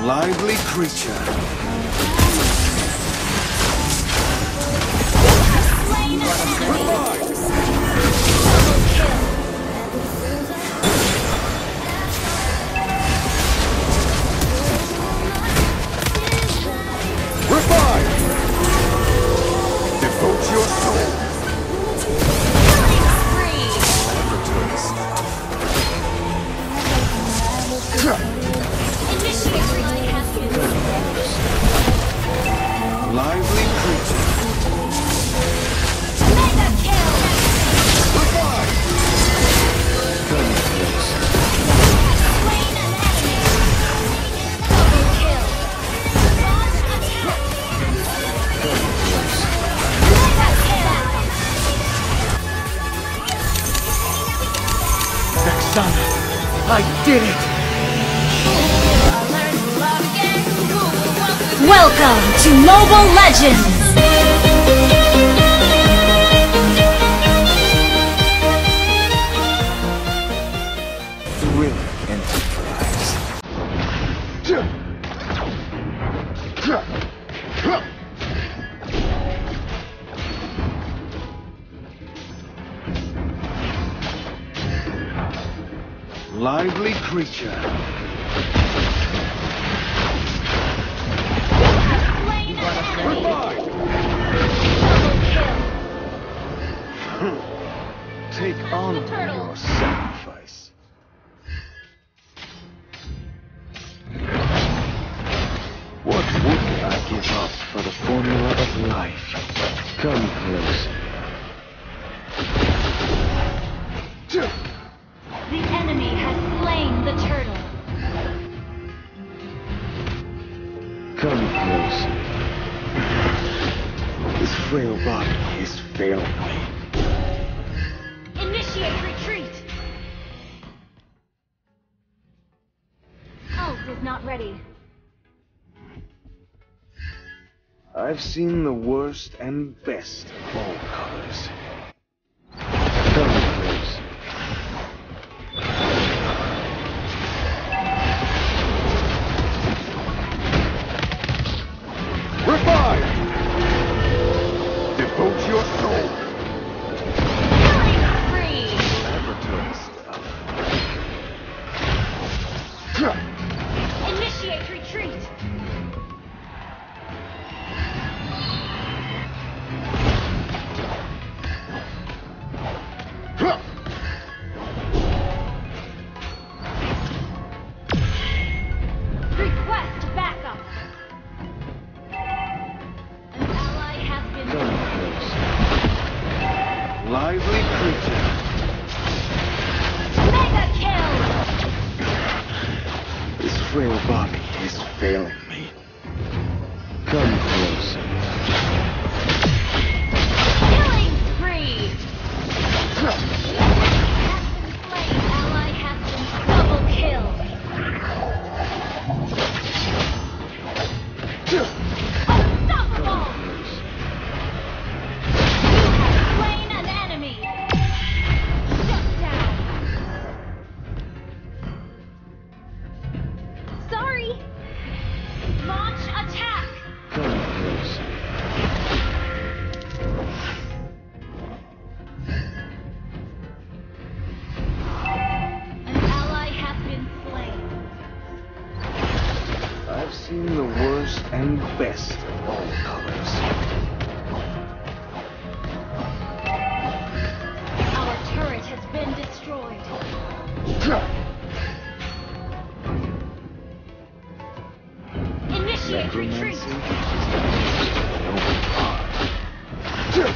Lively creature. Slain did it! Welcome to Mobile Legends! Lively creature. Take on your sacrifice. What would I give up for the formula of life? Come closer. robot is failing me. Initiate retreat! Oh, Ult is not ready. I've seen the worst and best of all. Lively creature. Mega kill! This frail body is failing. Initiate retreat! No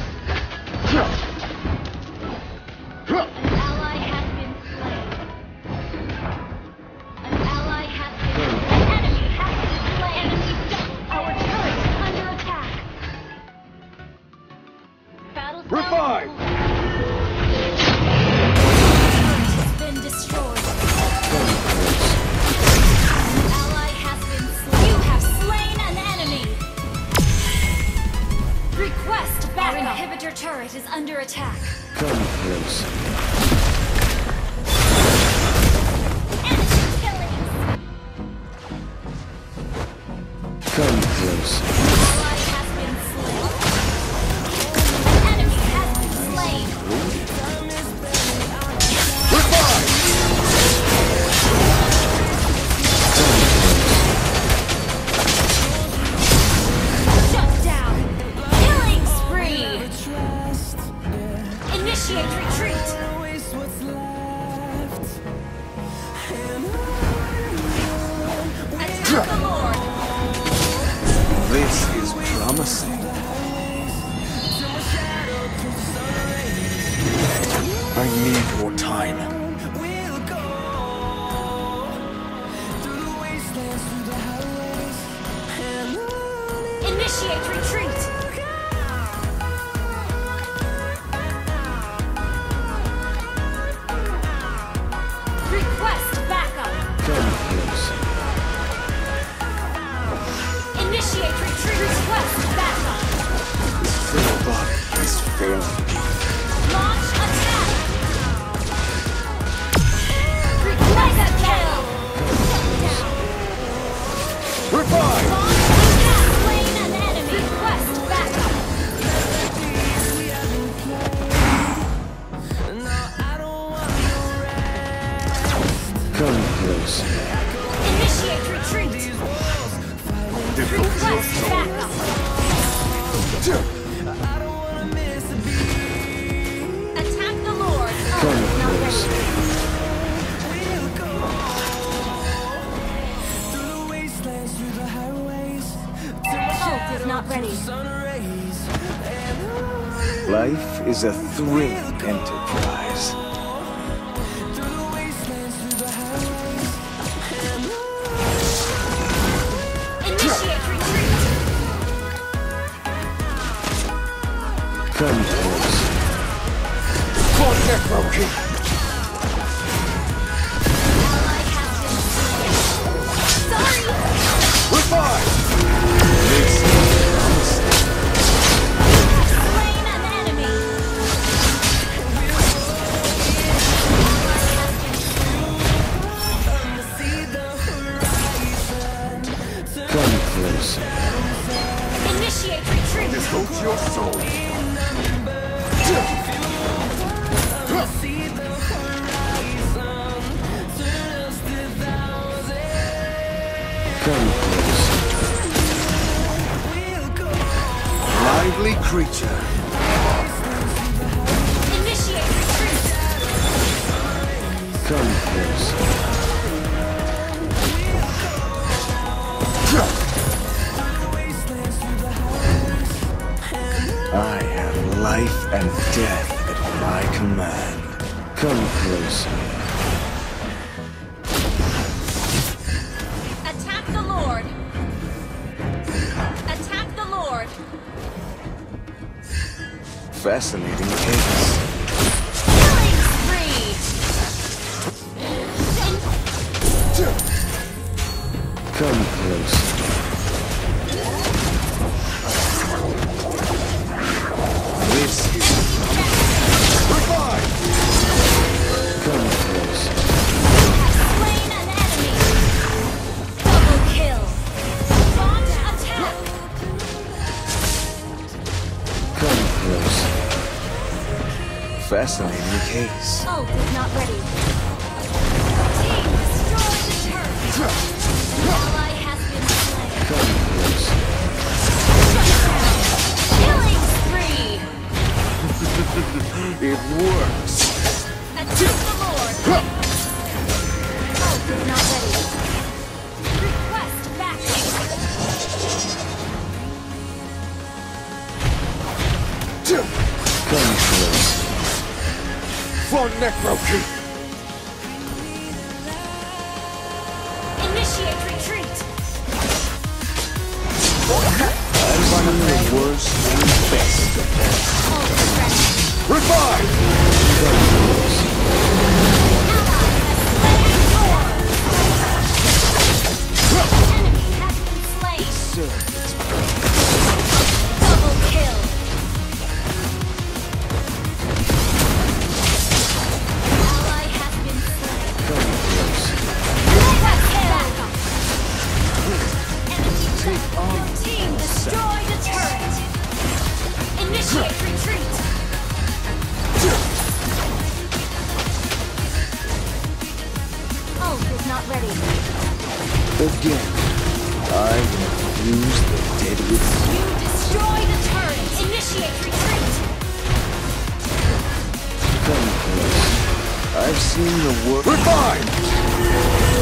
under attack. Come close. I need more time. Philbot is failing me. Launch attack. Request kill. Revive! Is a thrilling enterprise. Come close. For Necrokeep! Come close. Lively creature. Initiate retreat. Come close. I have life and death at my command. Come close. Fascinating case. Come close. Fascinating case. Ult is not ready. Team destroy the turret. Ally has been slain. Come close. Killing spree. It works. For Necrokeep! Initiate retreat. I've seen the worst and best of them. Ult is ready. Revive! Again. I will use the deadly You destroyed a turret. Initiate retreat. Come close. I've seen the work. We're fine!